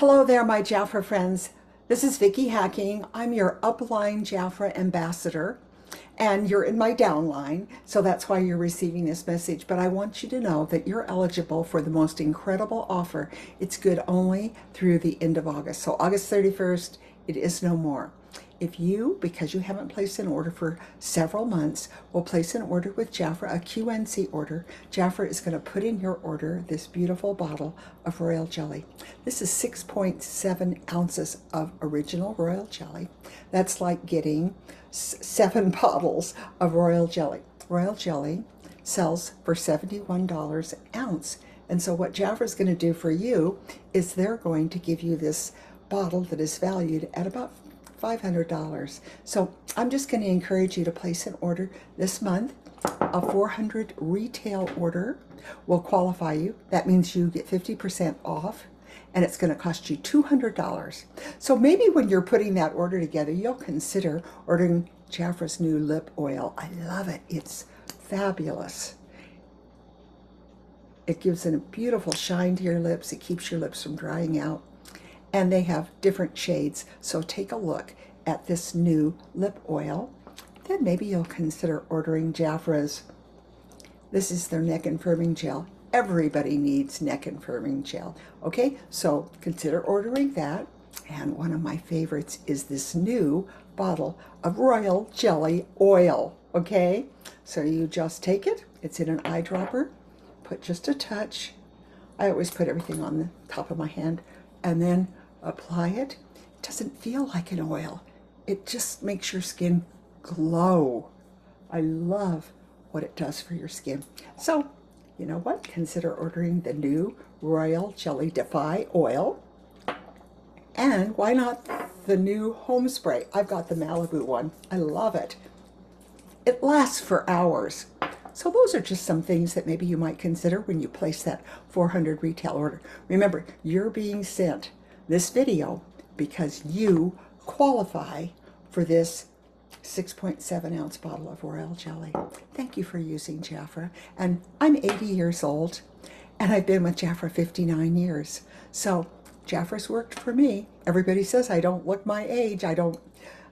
Hello there, my Jafra friends. This is Vickie Hacking. I'm your upline Jafra ambassador, and you're in my downline, so that's why you're receiving this message. But I want you to know that you're eligible for the most incredible offer. It's good only through the end of August. So August 31st, it is no more. If you, because you haven't placed an order for several months, will place an order with Jafra, a QNC order, Jafra is going to put in your order this beautiful bottle of royal jelly. This is 6.7 ounces of original royal jelly. That's like getting seven bottles of royal jelly. Royal jelly sells for $71 an ounce. And so what Jafra is going to do for you is they're going to give you this bottle that is valued at about $500. So I'm just going to encourage you to place an order this month. A 400 retail order will qualify you. That means you get 50% off and it's going to cost you $200. So maybe when you're putting that order together, you'll consider ordering Jafra's new lip oil. I love it. It's fabulous. It gives a beautiful shine to your lips. It keeps your lips from drying out and they have different shades. So take a look at this new lip oil. Then maybe you'll consider ordering Jafra's. This is their neck and firming gel. Everybody needs neck and firming gel. Okay, so consider ordering that. And one of my favorites is this new bottle of Royal Jelly Oil. Okay, so you just take it. It's in an eyedropper. Put just a touch. I always put everything on the top of my hand. And then apply it, it doesn't feel like an oil. It just makes your skin glow. I love what it does for your skin. So, you know what? Consider ordering the new Royal Jelly Defy Oil. And why not the new home spray? I've got the Malibu one. I love it. It lasts for hours. So those are just some things that maybe you might consider when you place that 400 retail order. Remember, you're being sent this video because you qualify for this 6.7 ounce bottle of royal jelly. Thank you for using Jafra. And I'm 80 years old and I've been with Jafra 59 years. So Jafra's worked for me. Everybody says I don't look my age. I don't,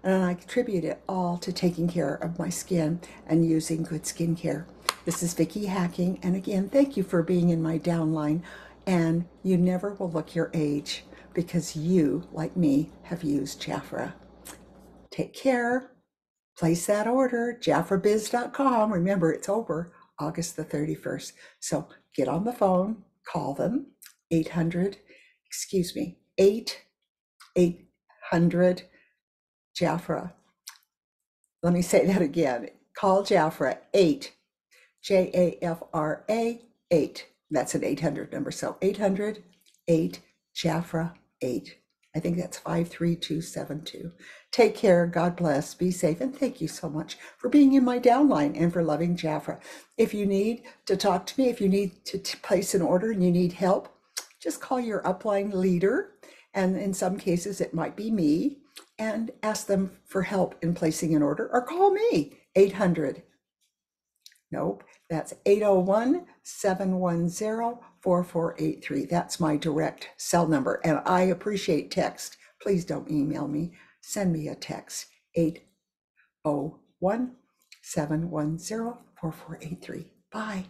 and I attribute it all to taking care of my skin and using good skincare. This is Vickie Hacking. And again, thank you for being in my downline. And you never will look your age because you, like me, have used Jafra. Take care. Place that order, jafrabiz.com. Remember, it's over August the 31st. So get on the phone, call them, 800, excuse me, 8 800 Jafra. Let me say that again. Call Jafra 8 J A F R A 8. That's an 800 number. So 800 8 Jafra 8. I think that's 53272. Take care. God bless. Be safe. And thank you so much for being in my downline and for loving Jafra. If you need to talk to me, if you need to place an order and you need help, just call your upline leader. And in some cases, it might be me and ask them for help in placing an order or call me 800. Nope, that's 801 710 4483. That's my direct cell number. And I appreciate text. Please don't email me. Send me a text 801 710 4483. Bye.